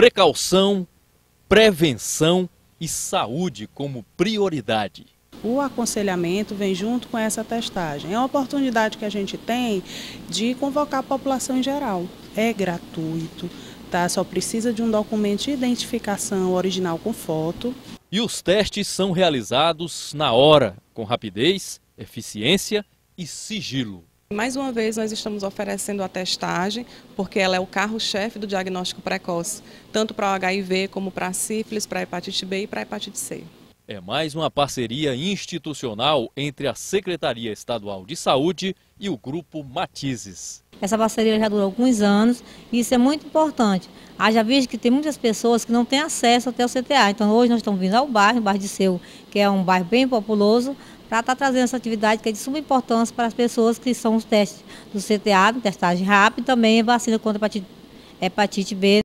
Precaução, prevenção e saúde como prioridade. O aconselhamento vem junto com essa testagem. É uma oportunidade que a gente tem de convocar a população em geral. É gratuito, tá? Só precisa de um documento de identificação original com foto. E os testes são realizados na hora, com rapidez, eficiência e sigilo. Mais uma vez, nós estamos oferecendo a testagem, porque ela é o carro-chefe do diagnóstico precoce, tanto para o HIV como para a sífilis, para a hepatite B e para a hepatite C. É mais uma parceria institucional entre a Secretaria Estadual de Saúde e o Grupo Matizes. Essa parceria já dura alguns anos e isso é muito importante. Haja visto que tem muitas pessoas que não têm acesso até o CTA. Então hoje nós estamos vindo ao bairro, o bairro de Seu, que é um bairro bem populoso, para estar trazendo essa atividade que é de suma importância para as pessoas que são os testes do CTA, testagem rápida, e também vacina contra hepatite, hepatite B.